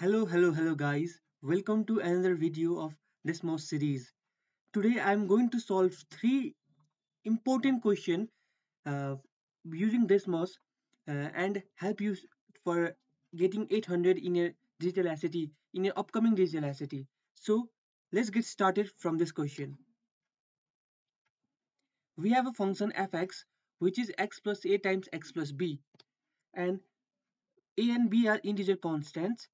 Hello, hello, hello guys. Welcome to another video of Desmos series. Today I am going to solve three important questions uh, using Desmos uh, and help you for getting 800 in your digital SAT in your upcoming digital SAT. So let's get started from this question. We have a function fx which is x plus a times x plus b and a and b are integer constants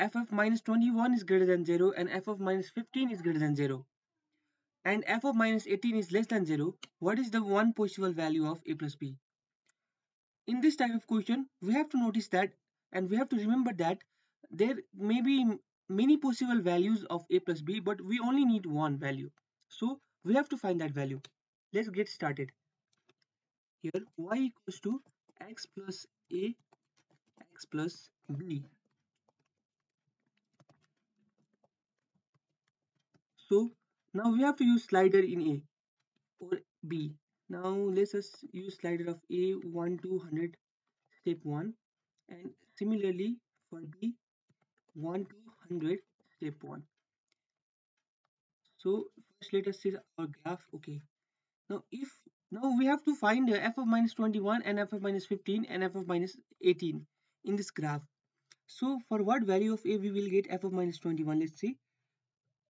f of minus 21 is greater than 0 and f of minus 15 is greater than 0 and f of minus 18 is less than 0, what is the one possible value of a plus b? In this type of question, we have to notice that and we have to remember that there may be many possible values of a plus b but we only need one value. So we have to find that value. Let's get started. Here y equals to x plus a x plus b So now we have to use slider in A or B. Now let's us use slider of A 1 to 100 step 1 and similarly for B 1 to 100 step 1. So first let us see our graph. Okay. Now if now we have to find f of minus 21 and f of minus 15 and f of minus 18 in this graph. So for what value of a we will get f of minus 21 let's see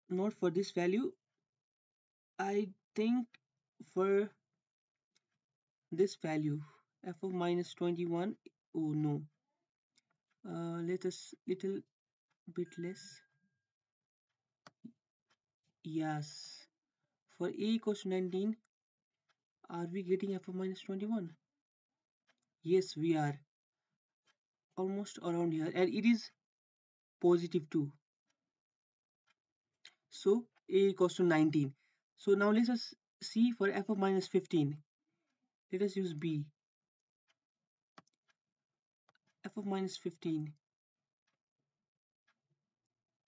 not for this value. I think for this value f of minus 21 oh no. Uh, let us little bit less. Yes. For a equals to 19 are we getting f of minus 21 yes we are. Almost around here. And it is positive 2 so a equals to 19. So now let us see for f of minus 15. Let us use b. f of minus 15.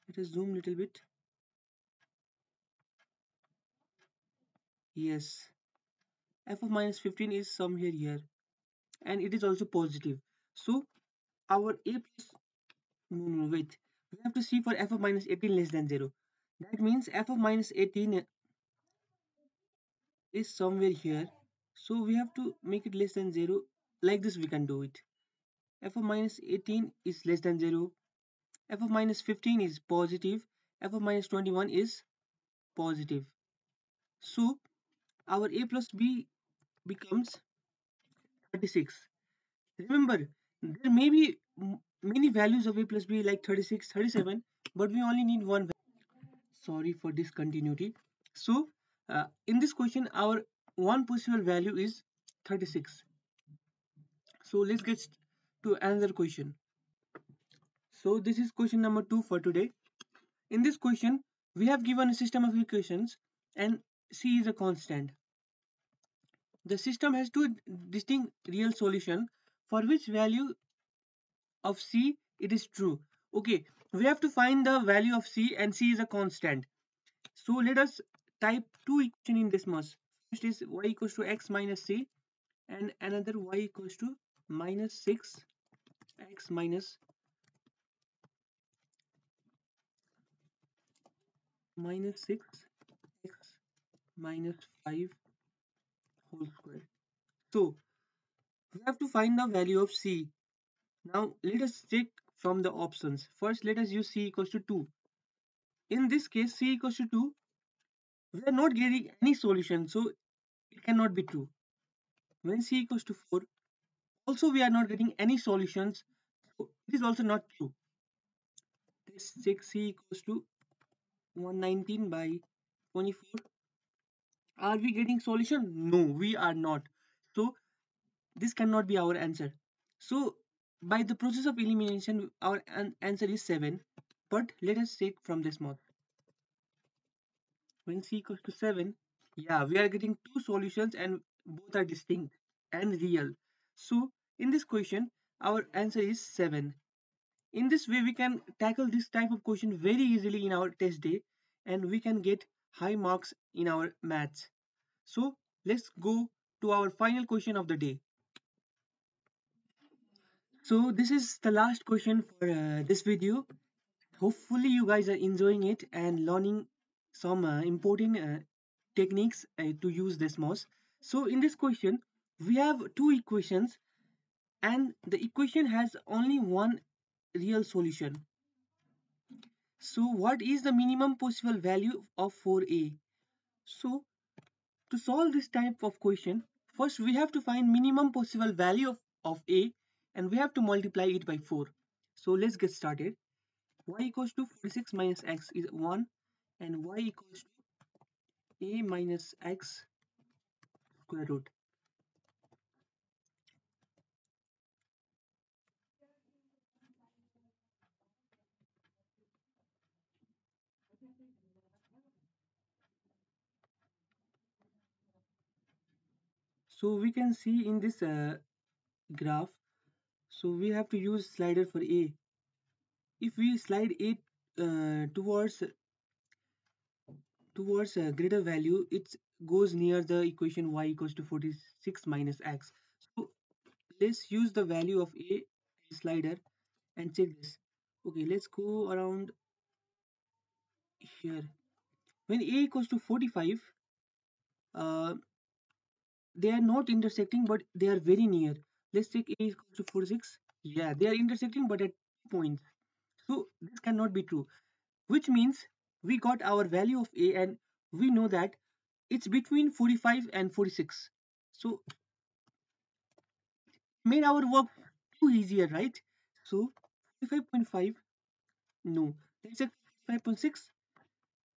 Let us zoom a little bit. Yes. f of minus 15 is somewhere here. And it is also positive. So our a plus no no wait. We have to see for f of minus 18 less than 0. That means f of minus 18 is somewhere here. So we have to make it less than 0. Like this we can do it. f of minus 18 is less than 0. f of minus 15 is positive. f of minus 21 is positive. So our a plus b becomes 36. Remember, there may be many values of a plus b like 36, 37, but we only need one sorry for discontinuity. So uh, in this question our one possible value is 36 so let's get to another question. So this is question number two for today. In this question we have given a system of equations and c is a constant. The system has two distinct real solution for which value of c it is true. Okay we have to find the value of c and c is a constant. So let us type two equation in this Desmos first is y equals to x minus c and another y equals to minus 6 x minus minus 6 x minus 5 whole square. So we have to find the value of c. Now let us check from the options. First, let us use c equals to 2. In this case, c equals to 2, we are not getting any solution, so it cannot be true. When c equals to 4, also we are not getting any solutions, so it is also not true. Let's check c equals to 119 by 24. Are we getting solution? No, we are not. So this cannot be our answer. So by the process of elimination, our answer is 7. But let us take from Desmos. When c equals to 7, yeah, we are getting two solutions and both are distinct and real. So in this question, our answer is 7. In this way, we can tackle this type of question very easily in our test day and we can get high marks in our maths. So let's go to our final question of the day. So this is the last question for uh, this video hopefully you guys are enjoying it and learning some uh, important uh, techniques uh, to use this Desmos. So in this question, we have two equations and the equation has only one real solution. So what is the minimum possible value of 4a? So to solve this type of question, first we have to find minimum possible value of, of a and we have to multiply it by 4. So let's get started. y equals to 46 minus x is 1 and y equals to a minus x square root. So we can see in this uh, graph, so we have to use slider for a. If we slide it uh, towards towards a greater value, it goes near the equation y equals to 46 minus x. So let's use the value of a slider and check this. Okay, let's go around here. When a equals to 45, uh, they are not intersecting but they are very near let's take a is equal to 46 yeah they are intersecting but at points. So this cannot be true. Which means we got our value of a and we know that it's between 45 and 46 so made our work too easier right? So 45.5 no. Let's check 5.6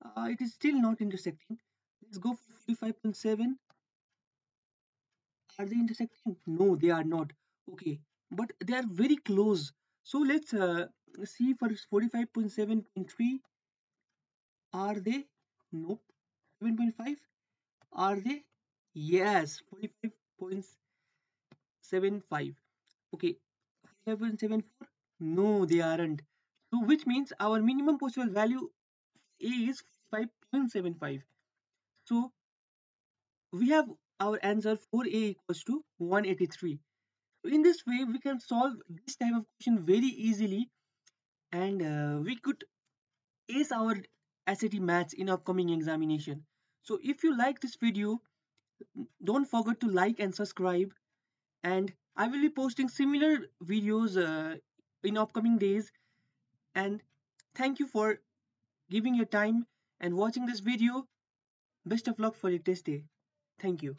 uh, it is still not intersecting. Let's go for 45.7 are they intersecting no they are not. Okay. But they are very close. So let's uh, see for 45.7.3 are they? Nope. 7.5 are they? Yes. 45.75 okay. 45.74 no they aren't. So which means our minimum possible value A is 5.75 so we have our answer 4a equals to 183 in this way we can solve this type of question very easily and uh, we could ace our SAT maths in upcoming examination. So if you like this video don't forget to like and subscribe and I will be posting similar videos uh, in upcoming days. And thank you for giving your time and watching this video. Best of luck for your test day. Thank you